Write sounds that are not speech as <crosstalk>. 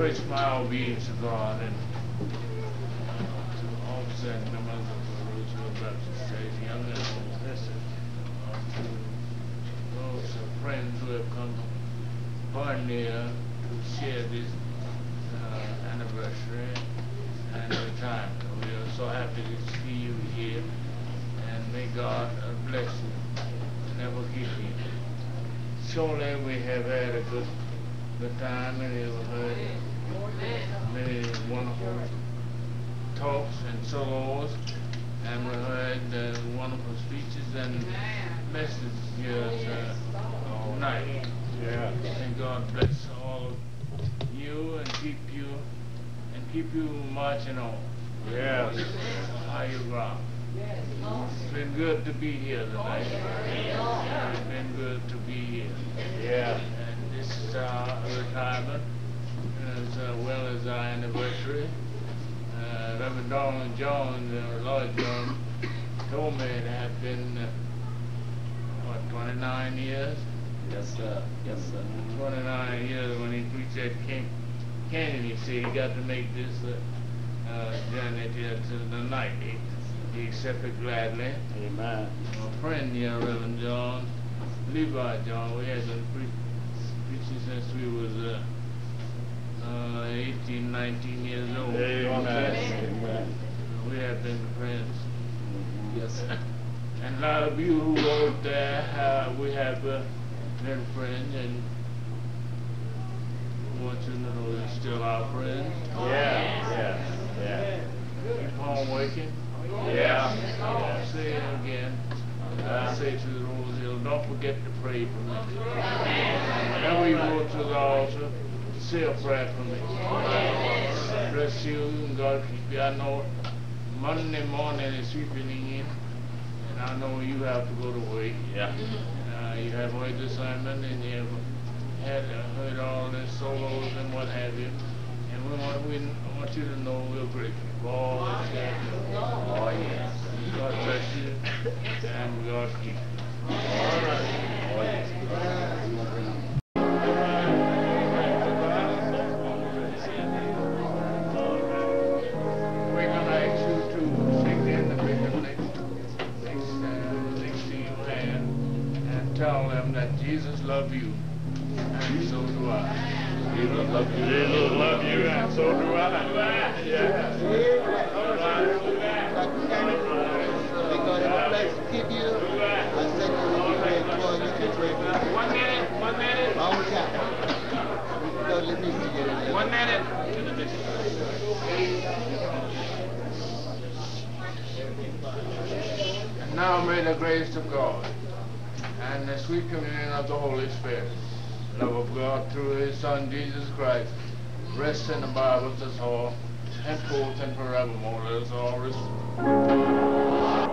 first my obedience to God and members of the Rose Hill Baptist Church, young and old, to those friends who have come far near to share this uh, anniversary and retirement. We are so happy to see you here and may God bless you and ever keep you. Surely we have had a good good time and we have heard many wonderful talks and solos and we heard uh, wonderful speeches and messages here uh, tonight. Yeah. And God bless all of you and keep you and keep you marching on. Yes. Higher ground. It's been good to be here tonight. It's been good to be here. Yeah. And this is our retirement as our anniversary. Uh, Reverend Donald Jones, uh, Lloyd Jones, told me it had been, uh, what, 29 years? Yes, sir. Yes, sir. 29 years when he preached at King Canyon, he said he got to make this uh, uh, journey to, to the night. He, he accepted gladly. Amen. My friend here, Reverend John, Levi John, we had been pre- preaching since we was uh, uh, 18, 19 years old. Amen. Amen. We have been friends. Yes. <laughs> And a lot of you who wrote there, uh, we have uh, been friends and want you to know you're still our friends. Yeah. Yeah. Keep on working. Yeah. I'll say it again. I say to the Rose Hill, don't forget to pray for me. Whenever you go to the altar, say a prayer for me. Bless you and God keep you. I know Monday morning is sweeping in, and I know you have to go to work. Yeah. Uh, you have the sermon and you have had uh, heard all the solos and what have you. And we want, we want you to know we're grateful for all that you have done. Oh, yes. God bless you and God keep you. That Jesus loves you and so do I. Jesus love you. Jesus love you, and so do I. Yeah. Because in the place to keep you, I say to you, you pray for you can pray. One minute, one minute, Long time. So let me see it. one minute. And now may the grace of God and the sweet communion of the Holy Spirit, love of God through his Son Jesus Christ, rest and abide with us all, henceforth and forevermore. Let us all rest.